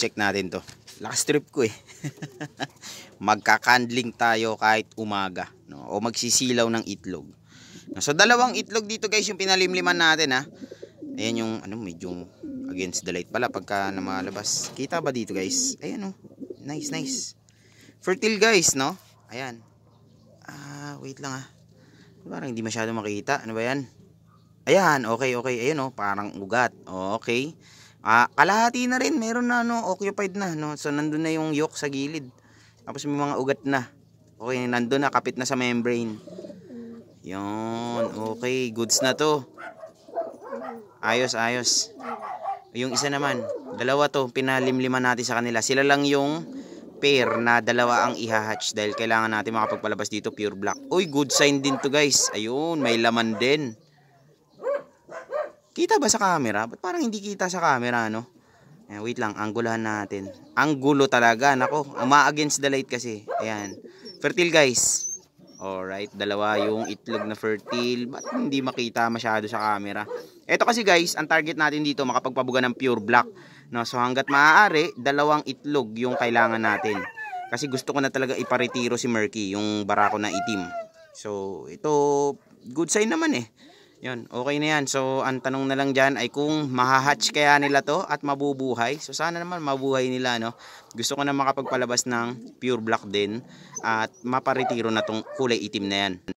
check natin to. Last trip ko eh. Magkakandling tayo kahit umaga. No? O magsisilaw ng itlog. So dalawang itlog dito guys yung pinalimliman natin ha. Ayan yung ano medyo against the light pala pagka namalabas. Kita ba dito guys? Ayan oh. Nice nice. Fertile guys no. Ayan. Ah wait lang ah. Parang hindi masyado makita. Ano ba yan? Ayan, okay, okay. Ayan oh, parang ugat. Okay. Ah, kalahati na rin. Meron na no, occupied na no. So nandun na yung yolk sa gilid. Tapos may mga ugat na. Okay, nandun na kapit na sa membrane. Yon, okay, goods na to. Ayos, ayos. Yung isa naman, dalawa to, pinalimliman natin sa kanila. Sila lang yung pair na dalawa ang ihahatch dahil kailangan natin makapagpalabas dito pure black. Uy, good sign din to guys. Ayun, may laman din. Kita ba sa camera? Ba't parang hindi kita sa camera, no? Ayan, wait lang, anggulahan natin. Anggulo talaga, nako. Ma-against the light kasi. Ayan. Fertile guys. Alright, dalawa yung itlog na fertile. Ba't hindi makita masyado sa camera? Ito kasi guys, ang target natin dito makapagpabuga ng pure black. No, so hanggat maaari, dalawang itlog yung kailangan natin. Kasi gusto ko na talaga iparetiro si Murky, yung barako na itim. So, ito, good sign naman eh. Yun, okay na yan. So, ang tanong na lang dyan ay kung mahahatch kaya nila to at mabubuhay. So, sana naman mabuhay nila, no? Gusto ko na makapagpalabas ng pure black din at maparetiro na tong kulay itim na yan.